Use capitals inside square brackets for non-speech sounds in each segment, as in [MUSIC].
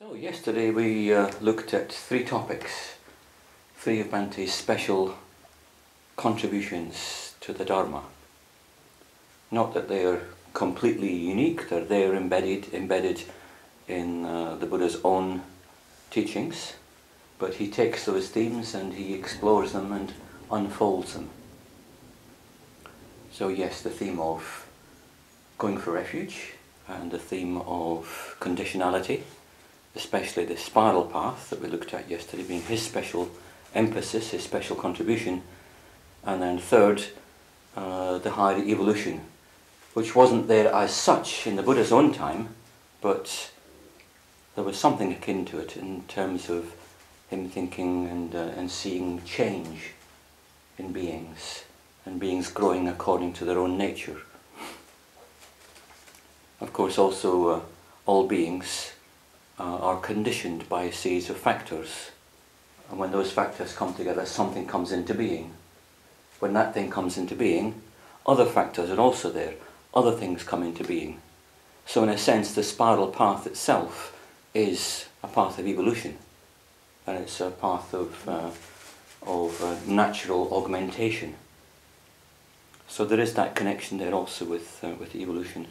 So yesterday we uh, looked at three topics, three of Bhante's special contributions to the Dharma. Not that they are completely unique, they're there embedded, embedded in uh, the Buddha's own teachings, but he takes those themes and he explores them and unfolds them. So yes, the theme of going for refuge and the theme of conditionality especially the spiral path that we looked at yesterday being his special emphasis, his special contribution, and then third, uh, the higher evolution, which wasn't there as such in the Buddha's own time, but there was something akin to it in terms of him thinking and, uh, and seeing change in beings, and beings growing according to their own nature. Of course, also uh, all beings uh, are conditioned by a series of factors. And when those factors come together, something comes into being. When that thing comes into being, other factors are also there. Other things come into being. So in a sense, the spiral path itself is a path of evolution. And it's a path of, uh, of uh, natural augmentation. So there is that connection there also with, uh, with evolution.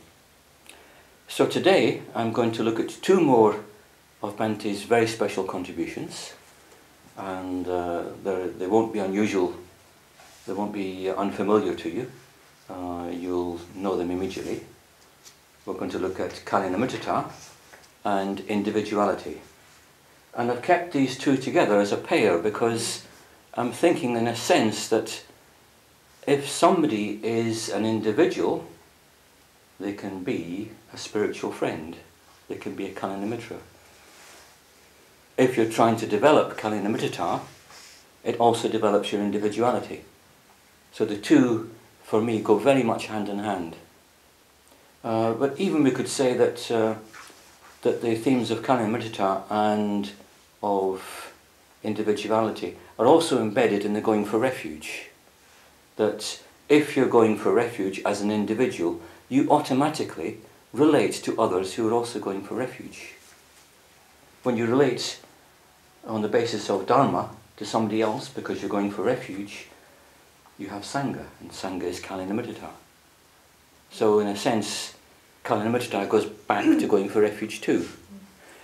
So today I'm going to look at two more of Bhante's very special contributions and uh, they won't be unusual, they won't be unfamiliar to you. Uh, you'll know them immediately. We're going to look at Kalyanamittata and individuality. And I've kept these two together as a pair because I'm thinking in a sense that if somebody is an individual, they can be a spiritual friend. They can be a Kalyanamitra if you're trying to develop Kalyanamittata, it also develops your individuality. So the two, for me, go very much hand in hand. Uh, but even we could say that, uh, that the themes of Kalyanamittata and of individuality are also embedded in the going for refuge. That if you're going for refuge as an individual, you automatically relate to others who are also going for refuge. When you relate on the basis of dharma to somebody else because you're going for refuge, you have sangha, and sangha is kalyanamittata. So in a sense, kalyanamittata goes back to going for refuge too.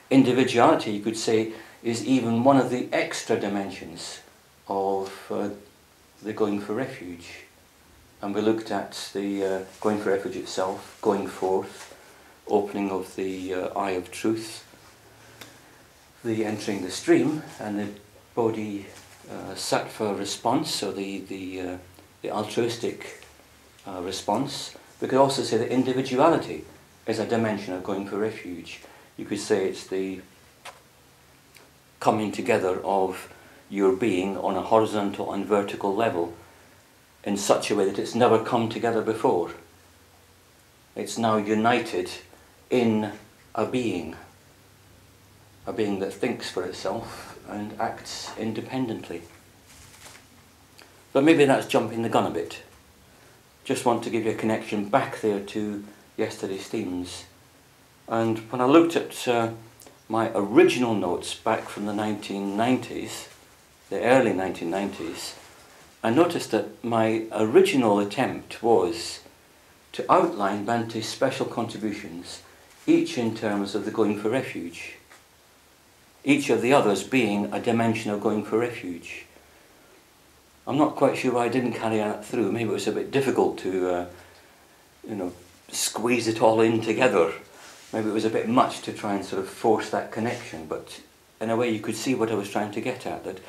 Individuality, you could say, is even one of the extra dimensions of uh, the going for refuge. And we looked at the uh, going for refuge itself, going forth, opening of the uh, eye of truth, the entering the stream and the body uh, sattva response, so the, the, uh, the altruistic uh, response. We could also say that individuality is a dimension of going for refuge. You could say it's the coming together of your being on a horizontal and vertical level in such a way that it's never come together before. It's now united in a being a being that thinks for itself and acts independently. But maybe that's jumping the gun a bit. Just want to give you a connection back there to yesterday's themes. And when I looked at uh, my original notes back from the 1990s, the early 1990s, I noticed that my original attempt was to outline Bhante's special contributions, each in terms of the going for refuge each of the others being a dimension of going for refuge. I'm not quite sure why I didn't carry that through. Maybe it was a bit difficult to, uh, you know, squeeze it all in together. Maybe it was a bit much to try and sort of force that connection, but in a way you could see what I was trying to get at, that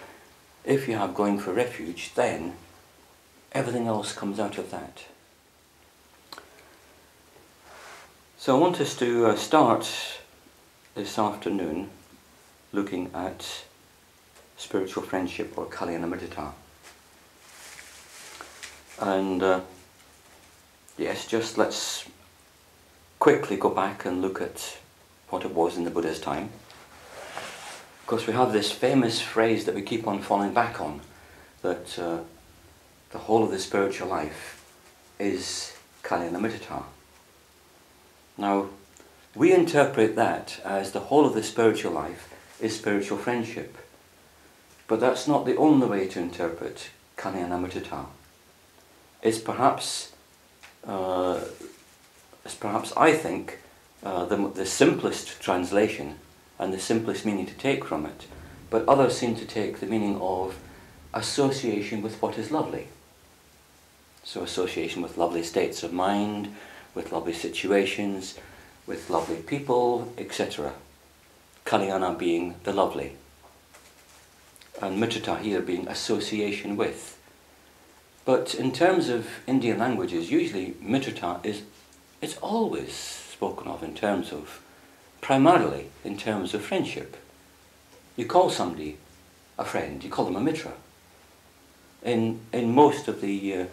if you have going for refuge, then everything else comes out of that. So I want us to uh, start this afternoon looking at spiritual friendship or Kalyanamittata. And uh, yes, just let's quickly go back and look at what it was in the Buddha's time. Of course, we have this famous phrase that we keep on falling back on, that uh, the whole of the spiritual life is Kalyanamittata. Now, we interpret that as the whole of the spiritual life is spiritual friendship. But that's not the only way to interpret Kalyanamittata. It's perhaps, uh, it's perhaps I think, uh, the, the simplest translation and the simplest meaning to take from it, but others seem to take the meaning of association with what is lovely. So association with lovely states of mind, with lovely situations, with lovely people, etc. Kalyana being the lovely. And Mitrata here being association with. But in terms of Indian languages, usually Mitrata is it's always spoken of in terms of, primarily in terms of friendship. You call somebody a friend, you call them a mitra. In, in most of the uh,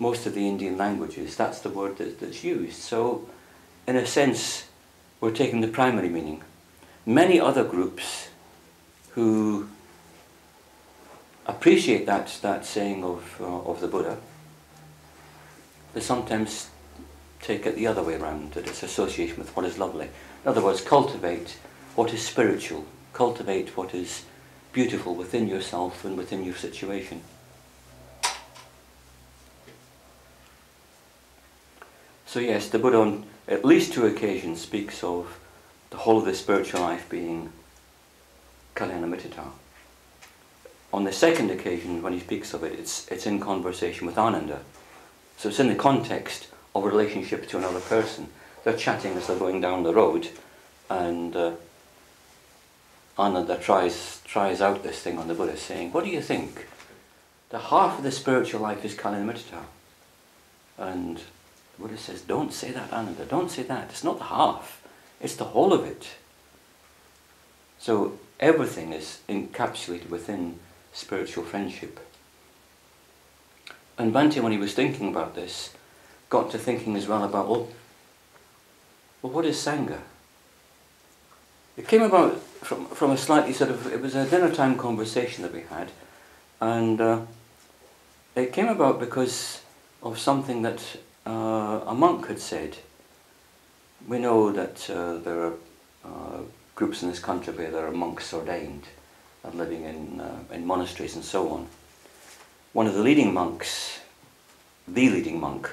most of the Indian languages, that's the word that, that's used. So, in a sense, we're taking the primary meaning. Many other groups who appreciate that, that saying of, uh, of the Buddha, they sometimes take it the other way around, that it's association with what is lovely. In other words, cultivate what is spiritual, cultivate what is beautiful within yourself and within your situation. So yes, the Buddha on at least two occasions speaks of the whole of the spiritual life being Kalyanamittata. On the second occasion, when he speaks of it, it's, it's in conversation with Ananda. So it's in the context of a relationship to another person. They're chatting as they're going down the road, and uh, Ananda tries, tries out this thing on the Buddha, saying, What do you think? The half of the spiritual life is Kalyanamittata. And the Buddha says, don't say that, Ananda, don't say that. It's not the half, it's the whole of it. So everything is encapsulated within spiritual friendship. And Bhante, when he was thinking about this, got to thinking as well about, well, well what is Sangha? It came about from, from a slightly sort of, it was a dinner time conversation that we had, and uh, it came about because of something that uh, a monk had said, we know that uh, there are uh, groups in this country where there are monks ordained and living in, uh, in monasteries and so on. One of the leading monks, the leading monk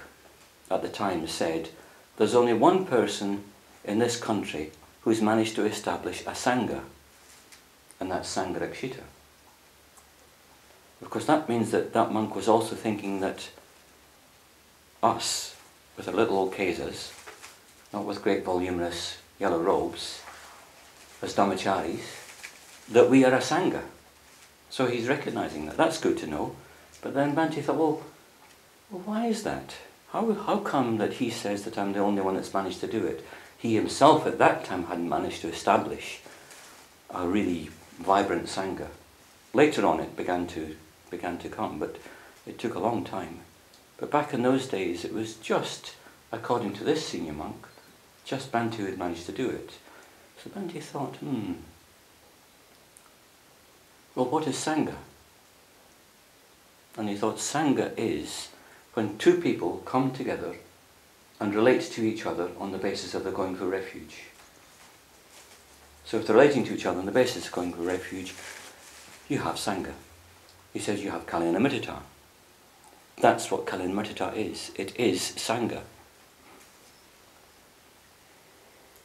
at the time said, there's only one person in this country who's managed to establish a Sangha, and that's Sangharakshita. Of course, that means that that monk was also thinking that us with our little old not with great voluminous yellow robes, as dhammacharis, that we are a sangha. So he's recognizing that. That's good to know. But then Bhante thought, well, well, why is that? How, how come that he says that I'm the only one that's managed to do it? He himself at that time hadn't managed to establish a really vibrant sangha. Later on it began to, began to come, but it took a long time. But back in those days, it was just, according to this senior monk, just Bhante had managed to do it. So Bhante thought, hmm, well, what is Sangha? And he thought Sangha is when two people come together and relate to each other on the basis of they're going for refuge. So if they're relating to each other on the basis of going for refuge, you have Sangha. He says you have Kalyanamittata. That's what Kalyanamittata is. It is Sangha.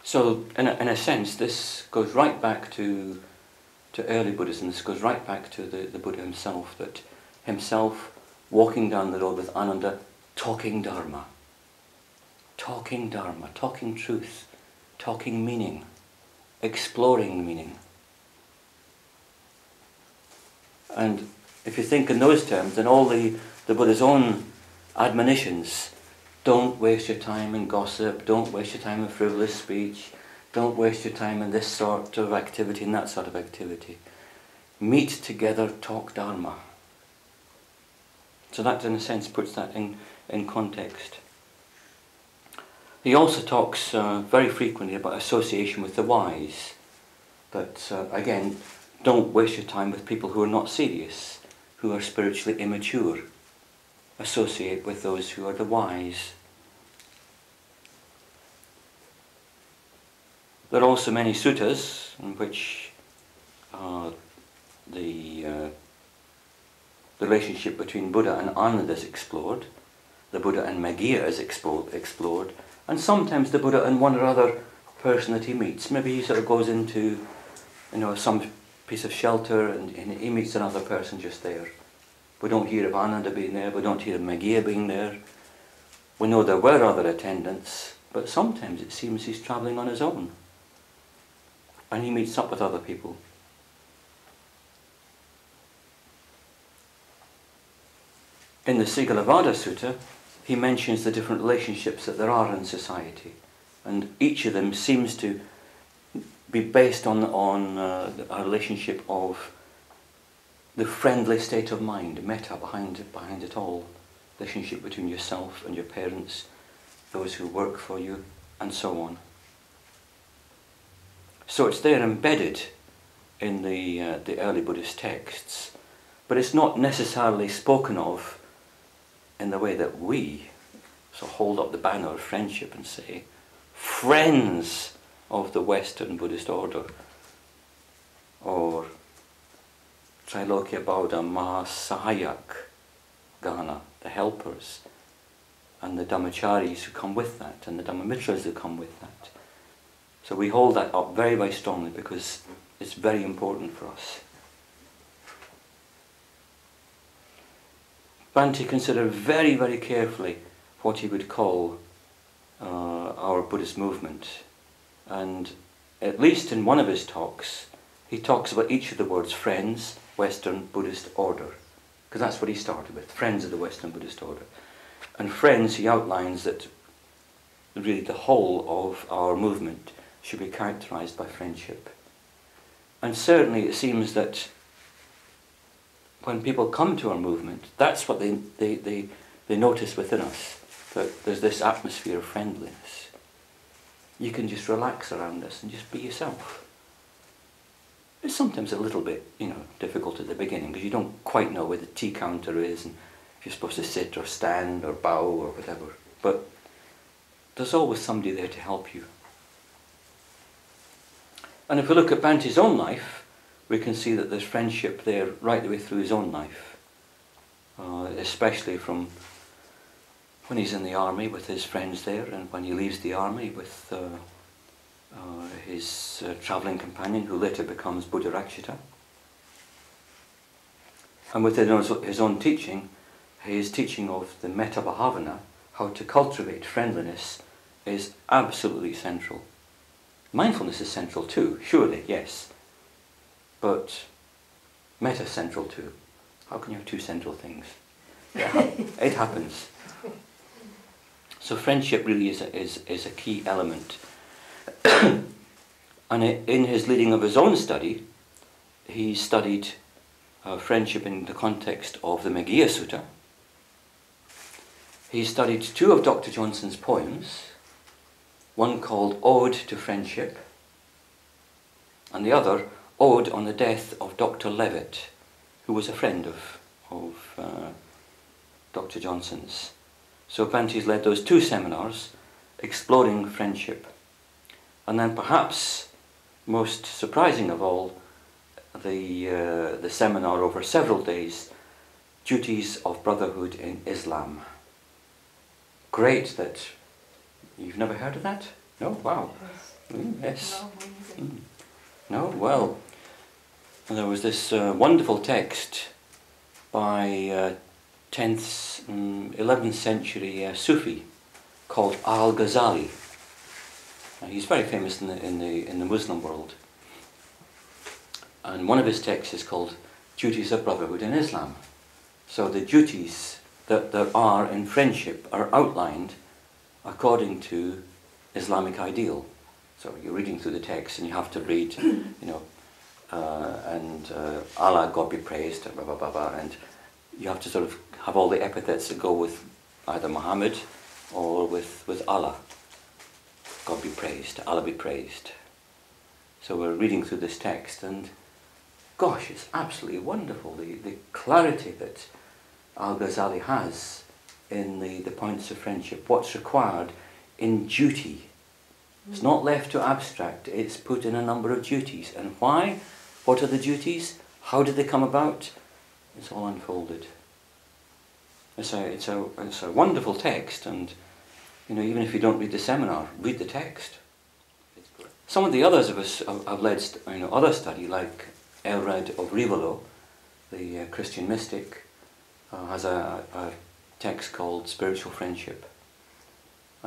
So, in a, in a sense, this goes right back to, to early Buddhism. This goes right back to the, the Buddha himself, that himself walking down the road with Ananda, talking Dharma. Talking Dharma, talking truth, talking meaning, exploring meaning. And if you think in those terms, then all the the Buddha's own admonitions. Don't waste your time in gossip, don't waste your time in frivolous speech, don't waste your time in this sort of activity and that sort of activity. Meet together, talk Dharma. So that, in a sense, puts that in, in context. He also talks uh, very frequently about association with the wise. But uh, again, don't waste your time with people who are not serious, who are spiritually immature associate with those who are the wise. There are also many suttas in which uh, the, uh, relationship between Buddha and Ananda is explored, the Buddha and Meghiya is explored, and sometimes the Buddha and one or other person that he meets. Maybe he sort of goes into, you know, some piece of shelter and, and he meets another person just there. We don't hear of Ananda being there, we don't hear of Meghiya being there. We know there were other attendants, but sometimes it seems he's travelling on his own. And he meets up with other people. In the Sigalovada Sutta, he mentions the different relationships that there are in society. And each of them seems to be based on, on uh, a relationship of the friendly state of mind, metta behind, behind it all. Relationship between yourself and your parents, those who work for you, and so on. So it's there embedded in the, uh, the early Buddhist texts, but it's not necessarily spoken of in the way that we so hold up the banner of friendship and say, friends of the Western Buddhist order, or Trailokya Bauddha Mahasahayak Gana, the helpers, and the Dhammacharis who come with that, and the Dhammamitras who come with that. So we hold that up very, very strongly because it's very important for us. Bhante considered very, very carefully what he would call uh, our Buddhist movement. And at least in one of his talks, he talks about each of the words friends, Western Buddhist order. Because that's what he started with, friends of the Western Buddhist order. And friends, he outlines that really the whole of our movement should be characterized by friendship. And certainly it seems that when people come to our movement, that's what they, they, they, they notice within us, that there's this atmosphere of friendliness. You can just relax around us and just be yourself. It's sometimes a little bit, you know, difficult at the beginning because you don't quite know where the tea counter is and if you're supposed to sit or stand or bow or whatever. But there's always somebody there to help you. And if we look at Bhante's own life, we can see that there's friendship there right the way through his own life, uh, especially from when he's in the army with his friends there and when he leaves the army with uh, uh, his uh, travelling companion who later becomes Buddharakshita. And within his own teaching, his teaching of the metta bhavana, how to cultivate friendliness, is absolutely central. Mindfulness is central too, surely, yes. But metta central too. How can you have two central things? it [LAUGHS] happens. So friendship really is a, is, is a key element. [COUGHS] and in his leading of his own study, he studied uh, friendship in the context of the Meghiya Sutta. He studied two of Dr. Johnson's poems, one called Ode to Friendship, and the other, Ode on the Death of Dr. Levet, who was a friend of, of uh, Dr. Johnson's. So Bhante's led those two seminars exploring friendship. And then perhaps most surprising of all, the, uh, the seminar over several days, Duties of Brotherhood in Islam. Great that You've never heard of that? No? Wow. Mm, yes. Mm. No? Well, there was this uh, wonderful text by uh, 10th, 11th century uh, Sufi called Al-Ghazali. he's very famous in the, in, the, in the Muslim world. And one of his texts is called Duties of Brotherhood in Islam. So the duties that there are in friendship are outlined according to Islamic ideal. So you're reading through the text and you have to read, [COUGHS] you know, uh, and uh, Allah, God be praised, blah, blah, blah, blah, and you have to sort of have all the epithets that go with either Muhammad or with, with Allah. God be praised, Allah be praised. So we're reading through this text and gosh, it's absolutely wonderful, the, the clarity that Al-Ghazali has in the, the points of friendship, what's required in duty It's not left to abstract, it's put in a number of duties. And why? What are the duties? How did they come about? It's all unfolded. It's a, it's a, it's a wonderful text, and you know, even if you don't read the seminar, read the text. Some of the others of us have led you know, other study, like Aelred of Rievaulx, the uh, Christian mystic, uh, has a, a text called Spiritual Friendship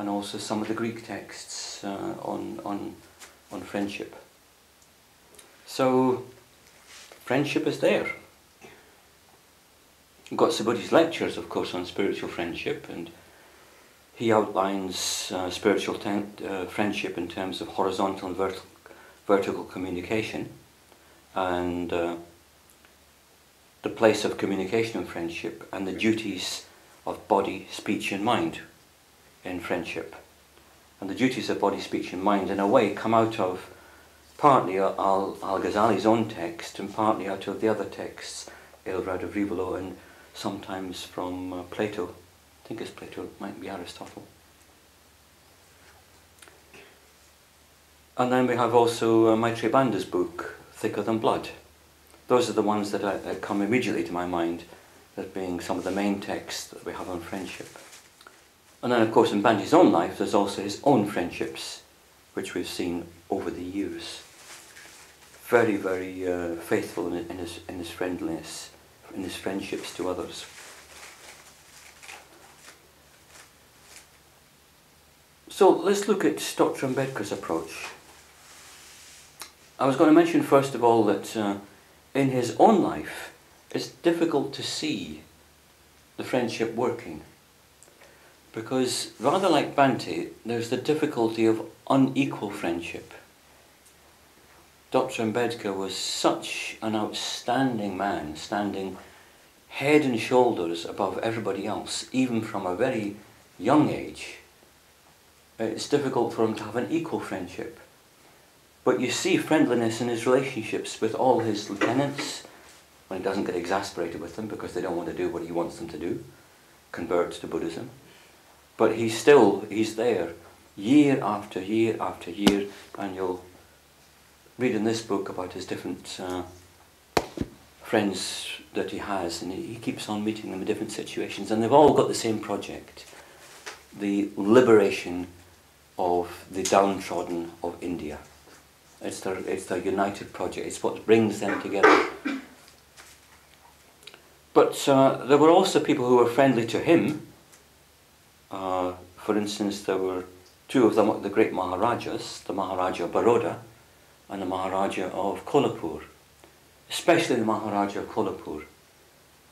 and also some of the Greek texts uh, on, on, on friendship. So, friendship is there. Got Subhuti's lectures, of course, on spiritual friendship, and he outlines uh, spiritual uh, friendship in terms of horizontal and vert- vertical communication, and uh, the place of communication in friendship, and the duties of body, speech, and mind in friendship. And the duties of body, speech, and mind, in a way, come out of partly Al, Al Ghazali's own text and partly out of the other texts, Aelred of Rievaulx, and sometimes from uh, Plato. I think it's Plato, it might be Aristotle. And then we have also uh, Bhante's book, Thicker Than Blood. Those are the ones that, I, that come immediately to my mind as being some of the main texts that we have on friendship. And then, of course, in Bhante's own life, there's also his own friendships, which we've seen over the years. Very, very uh, faithful in, in, his, in his friendliness, in his friendships to others. So let's look at Dr. Ambedkar's approach. I was going to mention first of all that uh, in his own life, it's difficult to see the friendship working. Because rather like Bhante, there's the difficulty of unequal friendship. Dr. Ambedkar was such an outstanding man, standing head and shoulders above everybody else, even from a very young age. Uh, it's difficult for him to have an equal friendship. But you see friendliness in his relationships with all his lieutenants, when he doesn't get exasperated with them because they don't want to do what he wants them to do, convert to Buddhism. But he's still, he's there year after year after year, and you'll read in this book about his different uh, friends that he has, and he, keeps on meeting them in different situations, and they've all got the same project. The liberation of the downtrodden of India. It's their, it's their united project, it's what brings them together. But uh, there were also people who were friendly to him uh, for instance, there were two of them, the great Maharajas, the Maharaja of Baroda and the Maharaja of Kolhapur, especially the Maharaja of Kolhapur.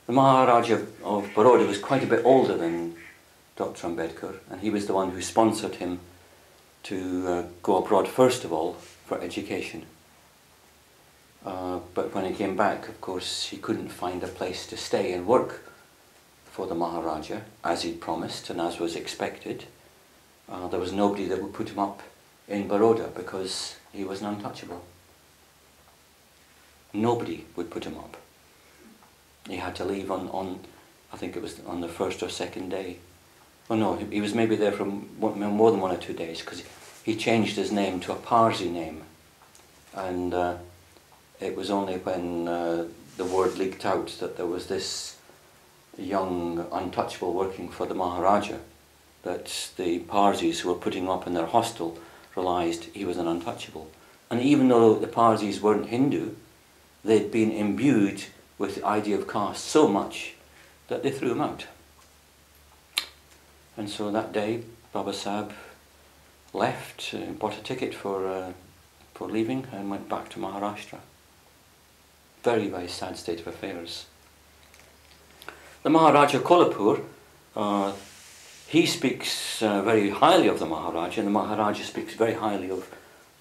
The Maharaja of Baroda was quite a bit older than Dr. Ambedkar, and he was the one who sponsored him to uh, go abroad first of all for education. Uh, but when he came back, of course, he couldn't find a place to stay and work for the Maharaja, as he'd promised and as was expected. Uh, there was nobody that would put him up in Baroda because he was an untouchable. Nobody would put him up. He had to leave on, on I think it was on the first or second day. Oh no, he was maybe there for more than one or two days because he changed his name to a Parsi name. And uh, it was only when uh, the word leaked out that there was this young untouchable working for the Maharaja that the Parsis who were putting up in their hostel realised he was an untouchable. And even though the Parsis weren't Hindu, they'd been imbued with the idea of caste so much that they threw him out. And so that day, Babasaheb left, bought a ticket for, uh, for leaving and went back to Maharashtra. Very, very sad state of affairs. The Maharaja Kolhapur, uh, he speaks uh, very highly of the Maharaja, and the Maharaja speaks very highly of,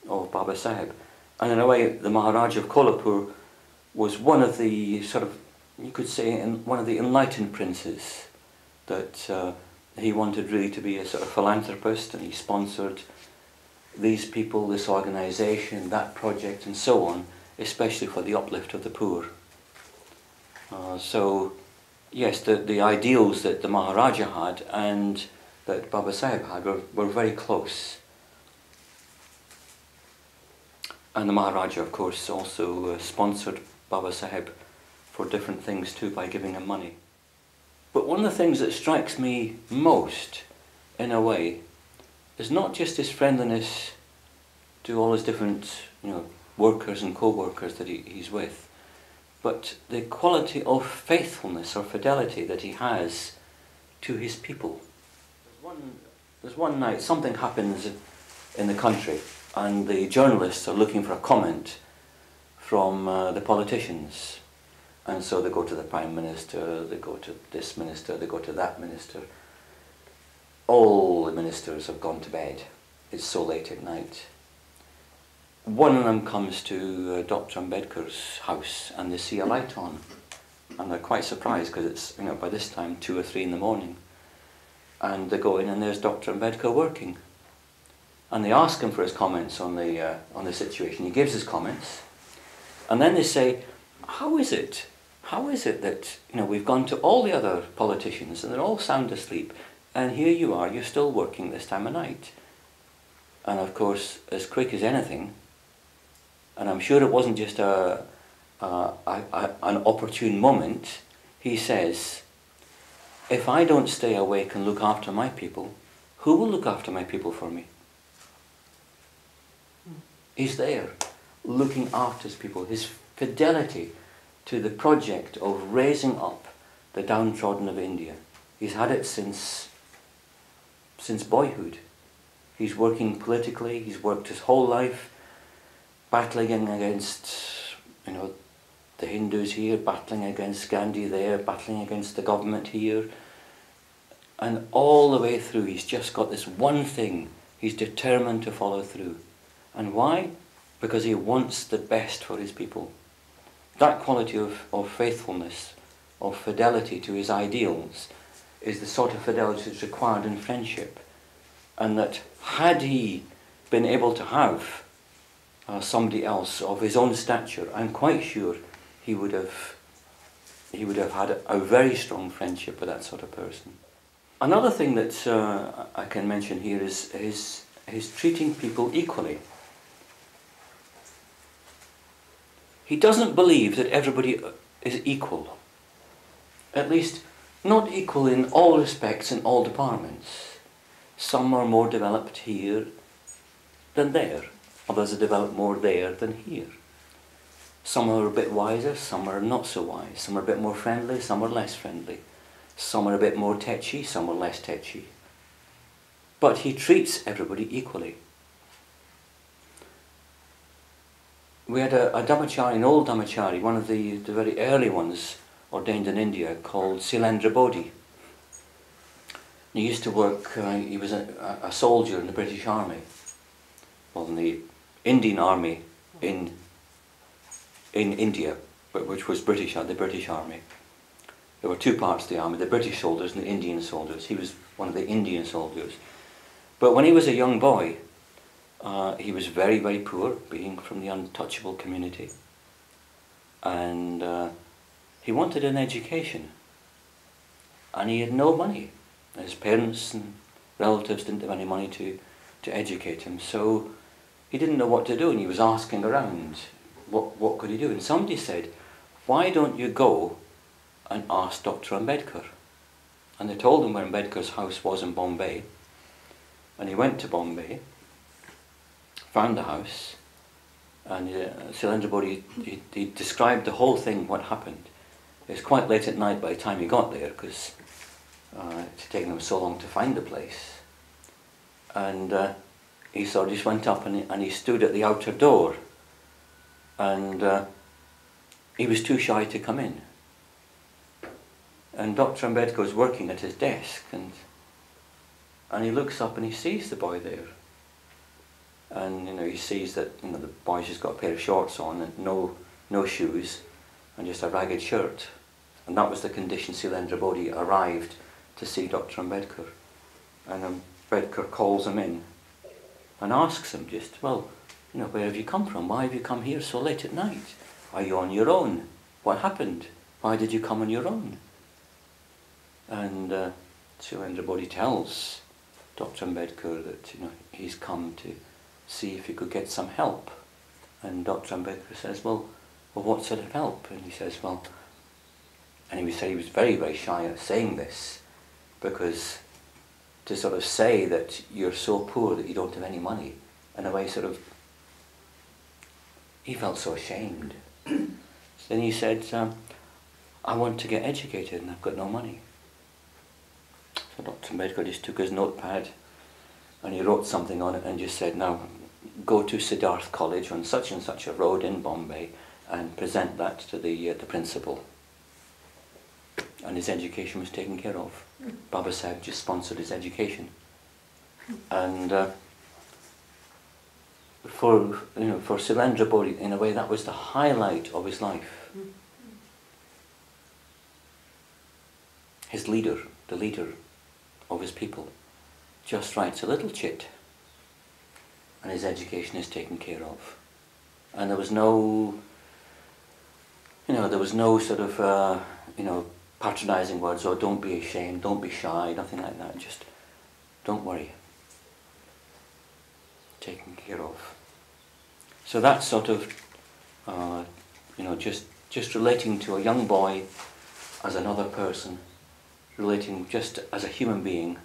of Babasaheb. And in a way, the Maharaja of Kolhapur was one of the sort of, you could say, one of the enlightened princes that uh, he wanted really to be a sort of philanthropist, and he sponsored these people, this organization, that project, and so on, especially for the uplift of the poor. Uh, so yes, the, the ideals that the Maharaja had and that Babasaheb had were, were very close. And the Maharaja, of course, also uh, sponsored Babasaheb for different things too by giving him money. But one of the things that strikes me most, in a way, is not just his friendliness to all his different, you know, workers and co-workers that he, he's with, but the quality of faithfulness or fidelity that he has to his people. There's one, there's one night something happens in the country and the journalists are looking for a comment from uh, the politicians. And so they go to the Prime Minister, they go to this minister, they go to that minister. All the ministers have gone to bed. It's so late at night. One of them comes to uh, Dr. Ambedkar's house and they see a light on. And they're quite surprised because it's, you know, by this time two or three in the morning. And they go in and there's Dr. Ambedkar working. And they ask him for his comments on the, uh, on the situation. He gives his comments. And then they say, how is it? How is it that you know we've gone to all the other politicians and they're all sound asleep, and here you are, you're still working this time of night? And of course, as quick as anything, and I'm sure it wasn't just a, a, a, an opportune moment, he says, if I don't stay awake and look after my people, who will look after my people for me? He's there looking after his people, his fidelity to the project of raising up the downtrodden of India. He's had it since, since boyhood. He's working politically, he's worked his whole life battling against, you know, the Hindus here, battling against Gandhi there, battling against the government here. And all the way through, he's just got this one thing he's determined to follow through. And why? because he wants the best for his people. That quality of, of faithfulness, of fidelity to his ideals, is the sort of fidelity that's required in friendship. And that had he been able to have uh, somebody else of his own stature, I'm quite sure he would have he would have had a, a very strong friendship with that sort of person. Another thing that uh, I can mention here is his, his treating people equally. He doesn't believe that everybody is equal. At least, not equal in all respects in all departments. Some are more developed here than there. Others are developed more there than here. Some are a bit wiser, some are not so wise. Some are a bit more friendly, some are less friendly. Some are a bit more tetchy, some are less tetchy. But he treats everybody equally. we had a, a Dhammachari, an old Dhammachari, one of the, the very early ones ordained in India called Silendra Bodhi. He used to work, uh, he was a, a soldier in the British Army, well in the Indian Army in, in India, which was British, the British Army. There were two parts of the army, the British soldiers and the Indian soldiers. He was one of the Indian soldiers. But when he was a young boy, uh, he was very, very poor, being from the untouchable community. And uh, he wanted an education. And he had no money. His parents and relatives didn't have any money to, to educate him. So he didn't know what to do and he was asking around what, what could he do. And somebody said, why don't you go and ask Dr. Ambedkar? And they told him where Ambedkar's house was in Bombay. And he went to Bombay found the house, and uh, Silendra Bodhi, he, he, described the whole thing, what happened. It was quite late at night by the time he got there, because uh, it had taken him so long to find the place. And uh, he sort of just went up and he, and he stood at the outer door, and uh, he was too shy to come in. And Dr. Ambedkar was working at his desk, and and he looks up and he sees the boy there and you know he sees that you know the boy's just got a pair of shorts on and no no shoes and just a ragged shirt and that was the condition Silendra Bodhi arrived to see Dr. Ambedkar and Ambedkar calls him in and asks him just well you know where have you come from why have you come here so late at night are you on your own what happened why did you come on your own and uh, Bodhi tells Dr. Ambedkar that you know he's come to see if he could get some help And Dr. Ambedkar says, well, well, what sort of help? And he says, well, and he said he was very, very shy at saying this because to sort of say that you're so poor that you don't have any money, in a way sort of, he felt so ashamed. [CLEARS THROAT] then he said, um, I want to get educated and I've got no money. So Dr. Ambedkar just took his notepad and he wrote something on it and just said, now go to Siddharth College on such and such a road in Bombay and present that to the, uh, the principal. And his education was taken care of. Mm. Babasaheb just sponsored his education. And uh, for, you know, for Silendra Bodhi, in a way, that was the highlight of his life. Mm. His leader, the leader of his people, just writes a little chit and his education is taken care of. And there was no, you know, there was no sort of, uh, you know, patronizing words or don't be ashamed, don't be shy, nothing like that. Just don't worry. Taken care of. So that's sort of, uh, you know, just, just relating to a young boy as another person, relating just as a human being,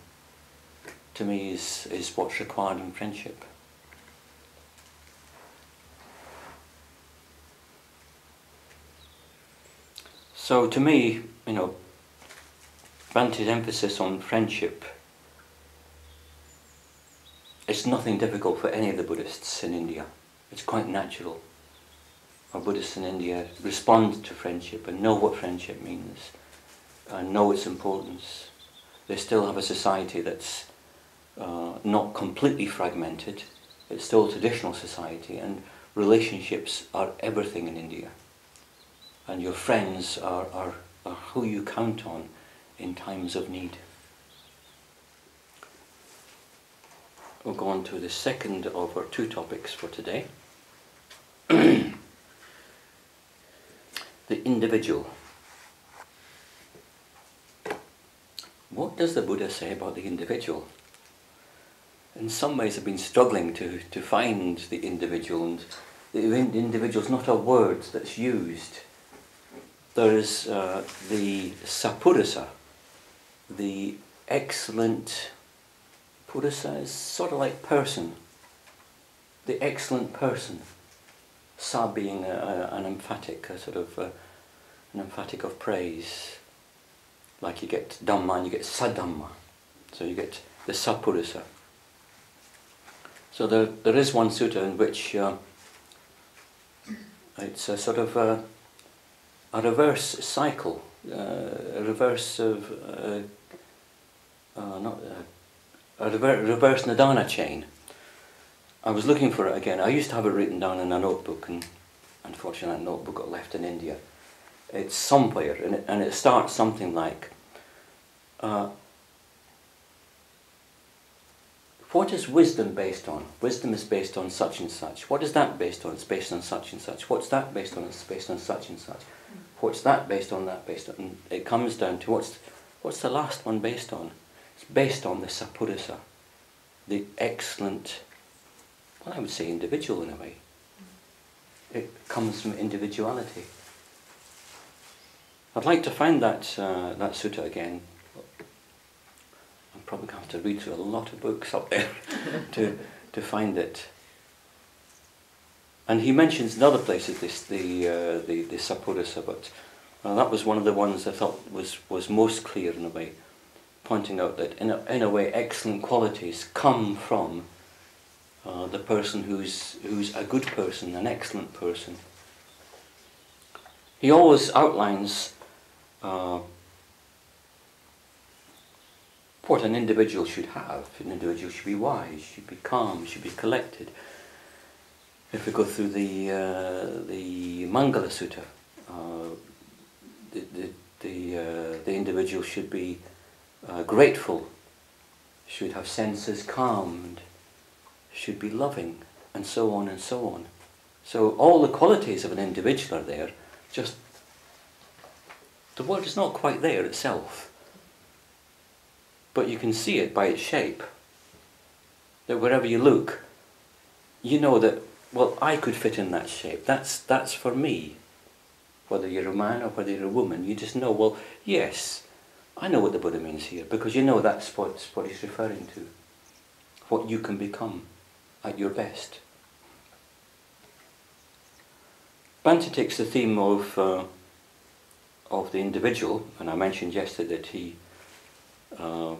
to me is, is what's required in friendship. So to me, you know, Bhante's emphasis on friendship it's nothing difficult for any of the Buddhists in India. It's quite natural. Our Buddhists in India respond to friendship and know what friendship means and know its importance. They still have a society that's uh, not completely fragmented. It's still a traditional society and relationships are everything in India and your friends are, are, are who you count on in times of need. We'll go on to the second of our two topics for today. [CLEARS THROAT] the individual. What does the Buddha say about the individual? In some ways I've been struggling to, to find the individual and the individual is not a word that's used there is uh, the Sapurisa, the excellent Purisa is sort of like person, the excellent person. Sa being a, a, an emphatic, a sort of uh, an emphatic of praise. Like you get Dhamma and you get Saddhamma. So you get the Sapurisa. So there, there is one sutta in which uh, it's a sort of uh, a reverse cycle, uh, a reverse of, uh, uh, not, uh, a rever reverse Nidana chain. I was looking for it again. I used to have it written down in a notebook and unfortunately that notebook got left in India. It's somewhere and it, and it starts something like uh, what is wisdom based on? Wisdom is based on such and such. What is that based on? It's based on such and such. What's that based on? It's based on such and such what's that based on, that based on? It comes down to what's, what's the last one based on? It's based on the sapurisa, the excellent, well I would say individual in a way. It comes from individuality. I'd like to find that, uh, that sutta again. I'm probably going to have to read through a lot of books up there [LAUGHS] to, to find it. And he mentions in other places this, the, uh, the, the Sapurisa, but uh, that was one of the ones I thought was, was most clear in a way, pointing out that in a, in a way excellent qualities come from uh, the person who's, who's a good person, an excellent person. He always outlines uh, what an individual should have. An individual should be wise, should be calm, should be collected, if we go through the uh, the Mangala Sutta, uh, the the the, uh, the, individual should be uh, grateful, should have senses calmed, should be loving, and so on and so on. So all the qualities of an individual are there. Just the word is not quite there itself, but you can see it by its shape. That wherever you look, you know that well, I could fit in that shape. That's, that's for me. Whether you're a man or whether you're a woman, you just know, well, yes, I know what the Buddha means here, because you know that's what, what he's referring to. What you can become at your best. Bhante takes the theme of, uh, of the individual, and I mentioned yesterday that he uh,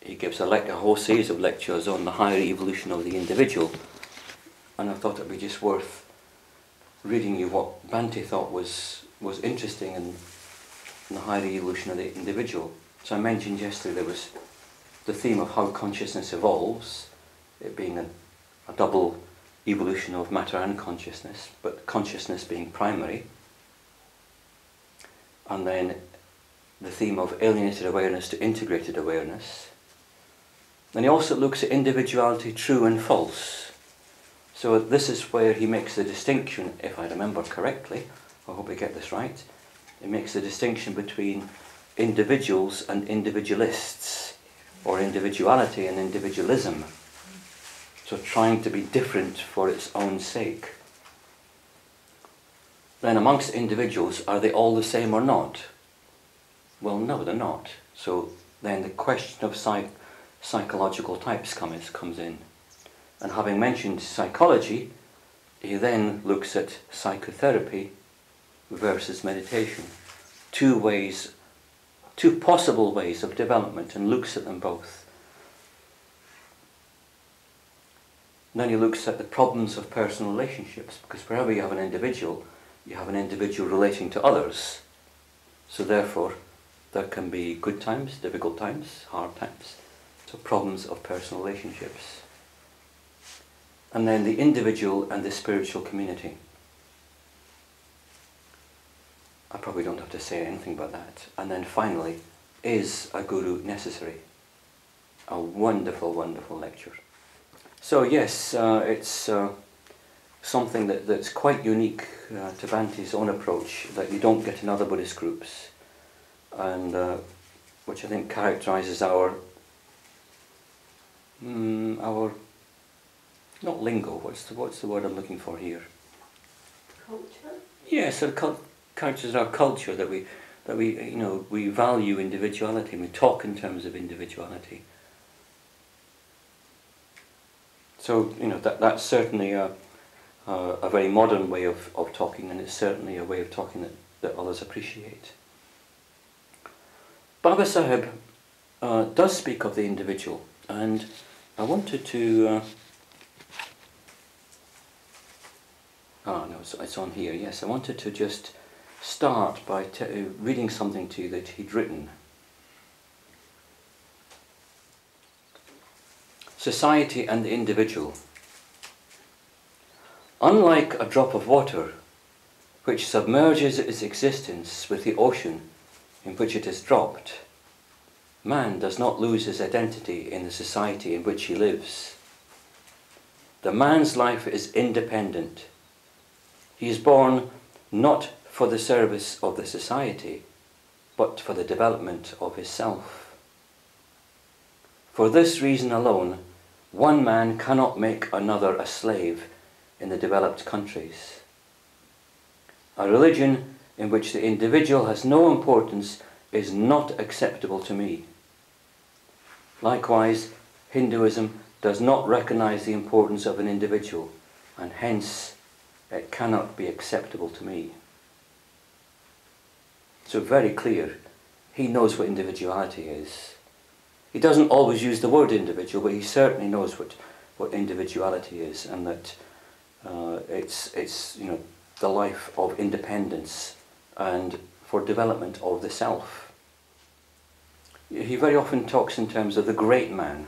he gives a, a whole series of lectures on the higher evolution of the individual, and I thought it would be just worth reading you what Bhante thought was was interesting in, in the higher evolution of the individual. So I mentioned yesterday there was the theme of how consciousness evolves, it being a, a double evolution of matter and consciousness, but consciousness being primary. And then the theme of alienated awareness to integrated awareness. And he also looks at individuality, true and false. So this is where he makes the distinction, if I remember correctly, I hope I get this right, he makes the distinction between individuals and individualists, or individuality and individualism. So trying to be different for its own sake. Then amongst individuals, are they all the same or not? Well, no, they're not. So then the question of psych- psychological types comes, comes in. And having mentioned psychology, he then looks at psychotherapy versus meditation. Two ways, two possible ways of development, and looks at them both. Then he looks at the problems of personal relationships, because wherever you have an individual, you have an individual relating to others. So therefore, there can be good times, difficult times, hard times. So problems of personal relationships. And then the individual and the spiritual community. I probably don't have to say anything about that. And then finally, is a guru necessary? A wonderful, wonderful lecture. So yes, uh, it's uh, something that, that's quite unique uh, to Bhante's own approach that you don't get in other Buddhist groups, and uh, which I think characterises our mm, our not lingo. What's the what's the word I'm looking for here? Culture. Yes, it cul- characterises our culture that we that we you know we value individuality and we talk in terms of individuality. So you know that that's certainly a, a, a very modern way of, of talking, and it's certainly a way of talking that, that others appreciate. Babasaheb uh, does speak of the individual, and I wanted to. Uh, no, it's, it's on here. Yes, I wanted to just start by t- uh, reading something to you that he'd written. society and the individual. Unlike a drop of water, which submerges its existence with the ocean in which it is dropped, man does not lose his identity in the society in which he lives. The man's life is independent. He is born not for the service of the society, but for the development of his self. For this reason alone, one man cannot make another a slave in the developed countries. A religion in which the individual has no importance is not acceptable to me. Likewise, Hinduism does not recognize the importance of an individual, and hence it cannot be acceptable to me. So, very clear, he knows what individuality is. He doesn't always use the word individual, but he certainly knows what, what individuality is and that uh, it's, it's you know, the life of independence and for development of the self. He very often talks in terms of the great man.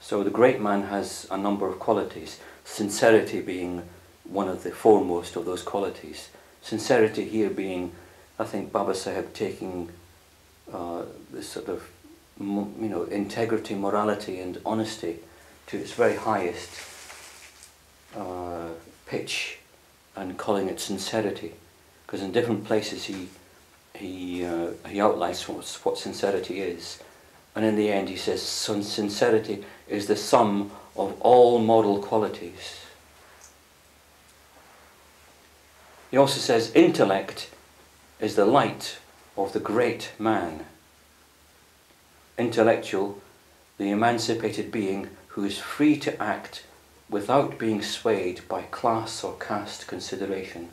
So the great man has a number of qualities, sincerity being one of the foremost of those qualities. Sincerity here being, I think, Babasaheb taking uh, this sort of you know, integrity, morality, and honesty to its very highest uh, pitch, and calling it sincerity, because in different places he he uh, he outlines what, what sincerity is, And in the end, he says, sincerity is the sum of all moral qualities. He also says, intellect is the light of the great man. Intellectual, the emancipated being who is free to act without being swayed by class or caste consideration.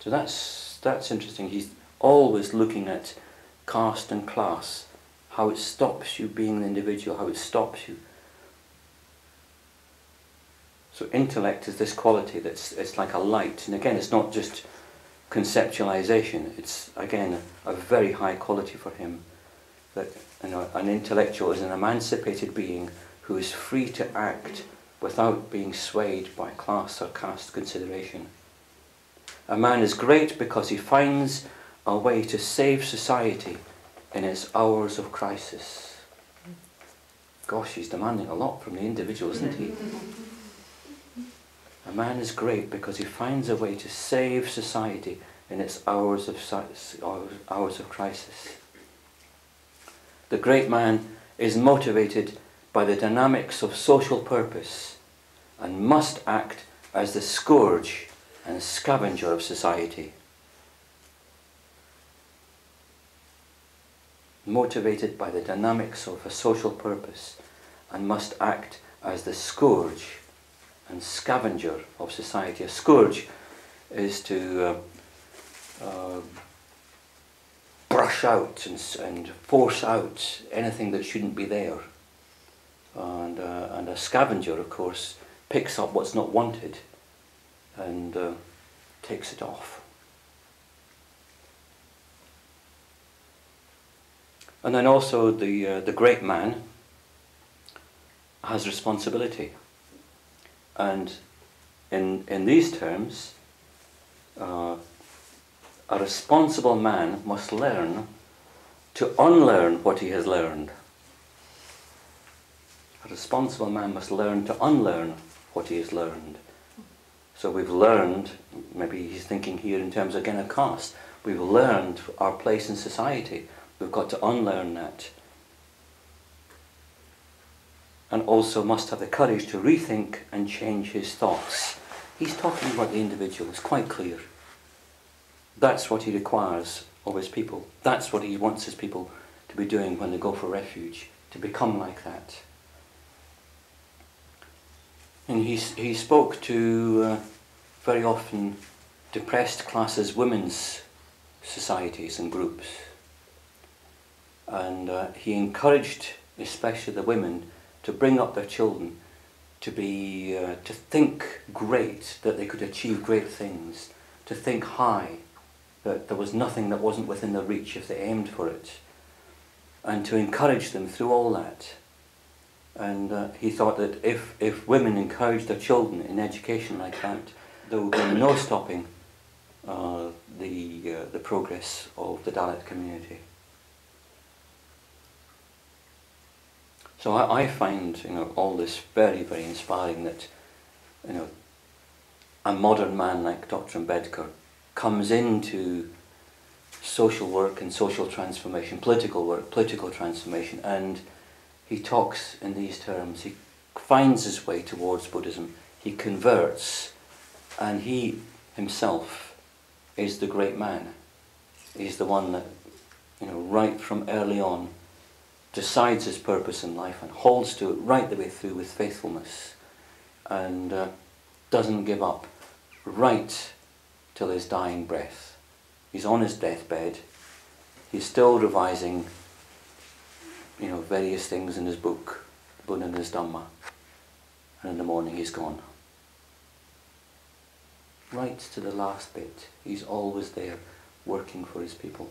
So that's, that's interesting. He's always looking at caste and class, how it stops you being an individual, how it stops you. So intellect is this quality that's it's like a light. And again, it's not just conceptualization. It's, again, a, very high quality for him. That you know, an intellectual is an emancipated being who is free to act without being swayed by class or caste consideration. A man is great because he finds a way to save society in its hours of crisis. Gosh, he's demanding a lot from the individual, isn't he? [LAUGHS] A man is great because he finds a way to save society in its hours of, hours of crisis. The great man is motivated by the dynamics of social purpose and must act as the scourge and scavenger of society. Motivated by the dynamics of a social purpose and must act as the scourge and scavenger of society. A scourge is to uh, uh, brush out and, and force out anything that shouldn't be there. And, uh, and a scavenger, of course, picks up what's not wanted and uh, takes it off. And then also the, uh, the great man has responsibility. And in, in these terms, uh, a responsible man must learn to unlearn what he has learned. A responsible man must learn to unlearn what he has learned. So we've learned, maybe he's thinking here in terms again of caste, we've learned our place in society. We've got to unlearn that. And also must have the courage to rethink and change his thoughts. He's talking about the individual, it's quite clear. That's what he requires of his people. That's what he wants his people to be doing when they go for refuge, to become like that. And he, he spoke to uh, very often depressed classes, women's societies and groups. And uh, he encouraged, especially the women, to bring up their children to be, uh, to think great, that they could achieve great things, to think high, that there was nothing that wasn't within their reach if they aimed for it, and to encourage them through all that. And uh, he thought that if, if women encouraged their children in education like that, there would be no stopping uh, the, uh, the progress of the Dalit community. So I, I find you know, all this very, very inspiring that you know, a modern man like Dr. Ambedkar comes into social work and social transformation, political work, political transformation, and he talks in these terms. He finds his way towards Buddhism. He converts, and he himself is the great man. He's the one that, you know, right from early on, decides his purpose in life and holds to it right the way through with faithfulness, and uh, doesn't give up right till his dying breath. He's on his deathbed. He's still revising, you know, various things in his book, Buddha and his Dhamma. And in the morning he's gone. Right to the last bit. He's always there working for his people.